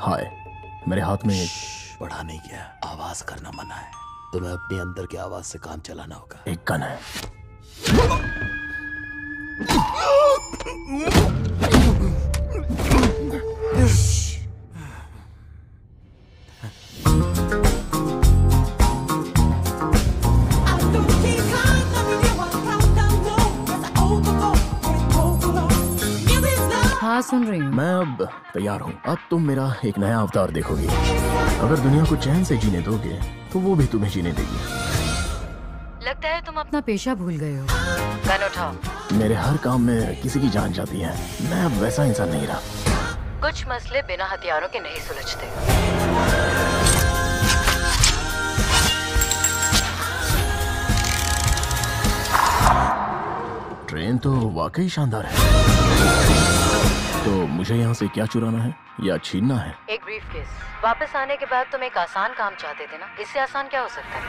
हाय मेरे हाथ में एक, पढ़ा नहीं गया आवाज़ करना मना है। तुम्हें अपने अंदर की आवाज़ से काम चलाना होगा। एक गन है। हाँ सुन रही हूँ। मैं अब तैयार हूँ। अब तुम मेरा एक नया अवतार देखोगे। अगर दुनिया को चैन से जीने दोगे तो वो भी तुम्हें जीने देगी। लगता है तुम अपना पेशा भूल गए हो। गन उठाओ। मेरे हर काम में किसी की जान जाती है। मैं अब वैसा इंसान नहीं रहा। कुछ मसले बिना हथियारों के नहीं सुलझते। ट्रेन तो वाकई शानदार है। तो मुझे यहाँ से क्या चुराना है या छीनना है? एक ब्रीफ केस वापस आने के बाद तुम एक आसान काम चाहते थे ना? इससे आसान क्या हो सकता है?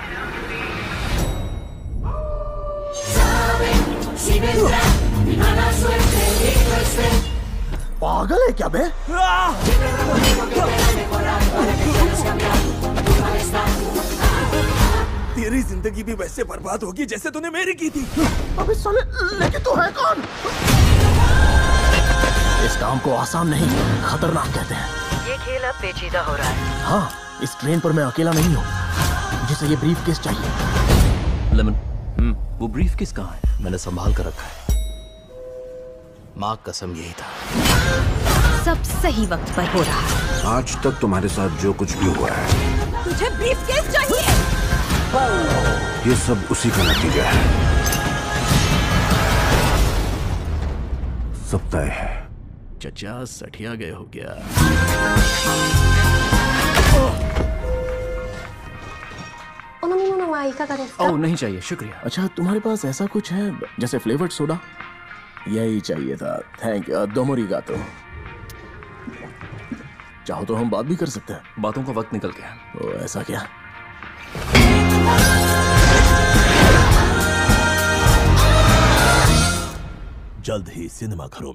पागल है क्या बे? तेरी ज़िंदगी भी वैसे बर्बाद होगी जैसे तूने मेरी की थी। अबे साले लेकिन तू है कौन? इस काम को आसान नहीं खतरनाक कहते हैं। ये खेल अब पेचीदा हो रहा है। हाँ इस ट्रेन पर मैं अकेला नहीं हूँ। जिसे ये ब्रीफ केस चाहिए। लेमन हम्म वो ब्रीफ किस कहाँ है? मैंने संभाल कर रखा है। माँ कसम यही था। सब सही वक्त पर हो रहा है। आज तक तुम्हारे साथ जो कुछ भी हुआ है। तुझे ब्रीफकेस चाहिए। ये सब उसी का नतीजा है। सब तय है। चचा सठिया गए हो गया ओ नहीं चाहिए शुक्रिया। अच्छा तुम्हारे पास ऐसा कुछ है जैसे फ्लेवर्ड सोडा? यही चाहिए था। थैंक यू दोमोरी का तो चाहो तो हम बात भी कर सकते हैं। बातों का वक्त निकल गया। ओ ऐसा क्या? जल्द ही सिनेमा घरों